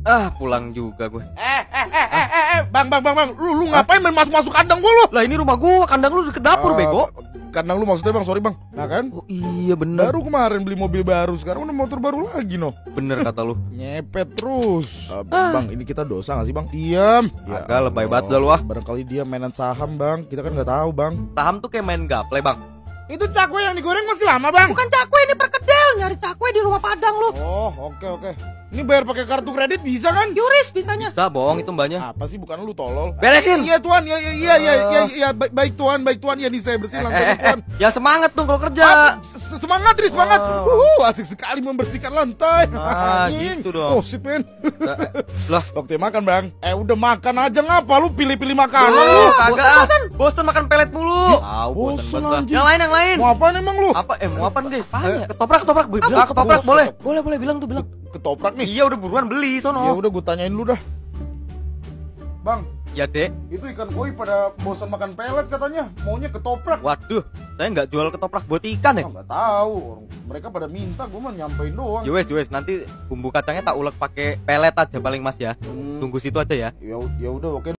Ah, pulang juga gue. Eh, eh, eh, eh, eh, eh, bang, bang, bang, bang, lu, lu ngapain main masuk-masuk kandang gua lu? Lah ini rumah gua, kandang lu deket dapur, Ah, bego. Kandang lu maksudnya bang, sorry bang. Nah kan, Oh iya bener. baru kemarin beli mobil baru, sekarang udah motor baru lagi no. Bener kata lu. Nyepet terus. Ah, bang, ini kita dosa gak sih bang? Diam. Agak lebay banget dah lu, ah. Barangkali dia mainan saham bang, kita kan nggak tahu bang. Saham tuh kayak main gaple, Bang. Itu cakwe yang digoreng masih lama bang. Bukan cakwe ini perkedel, oke oke. Ini bayar pakai kartu kredit bisa kan? Yuris bisanya. Bisa bohong itu mbaknya. Apa sih bukan lu tolol? Beresin. Iya tuan, iya iya iya iya iya, iya, baik, baik tuan, baik tuan. Ya nih saya bersihin lantai Eh, eh, tuan. eh, ya semangat dong kalau Ah, kerja. s- semangat Tris, semangat. Oh. Uh, asik sekali membersihkan lantai. Ah, gitu dong. Oh, shit, men. Eh, Lah, Waktu makan, Bang. Eh, udah makan aja ngapa lu pilih-pilih makanan lu lu? kagak ah. Bosen makan pelet banget. anjing. Yang lain yang lain. Mau apaan emang lu? Apa eh mau apa guys? Tanya. Ketoprak ketoprak boleh bilang ketoprak boleh. Boleh boleh bilang tuh bilang. Ketoprak nih. Iya udah buruan beli Ya sono. udah gue tanyain lu dah. Bang, Ya dek. itu ikan koi pada bosan makan pelet katanya. Maunya ketoprak. Waduh, saya nggak jual ketoprak buat ikan ya. Nggak tahu. Orang- Mereka pada minta, gue mah nyampein doang. Ya wes, ya wes nanti bumbu kacangnya tak ulek pakai pelet aja paling mas ya. Hmm, Tunggu situ aja ya. ya ya udah oke